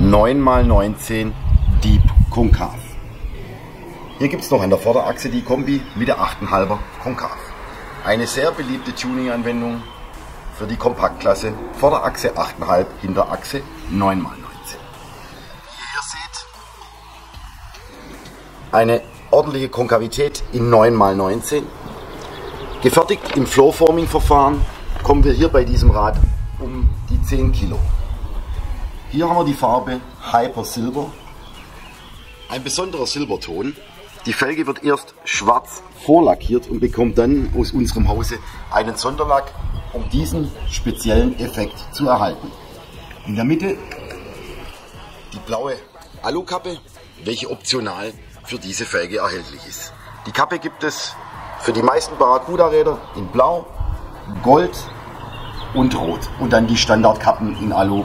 9x19 Deep Konkav. Hier gibt es noch an der Vorderachse die Kombi mit der 8,5er Konkav. Eine sehr beliebte Tuning-Anwendung für die Kompaktklasse. Vorderachse 8,5, Hinterachse 9x19. Wie ihr seht, eine ordentliche Konkavität in 9x19. Gefertigt im Flowforming-Verfahren kommen wir hier bei diesem Rad um die 10 Kilo. Hier haben wir die Farbe Hyper Silver. Ein besonderer Silberton. Die Felge wird erst schwarz vorlackiert und bekommt dann aus unserem Hause einen Sonderlack, um diesen speziellen Effekt zu erhalten. In der Mitte die blaue Alukappe, welche optional für diese Felge erhältlich ist. Die Kappe gibt es für die meisten Barracuda-Räder in Blau, Gold und Rot. Und dann die Standardkappen in Alu,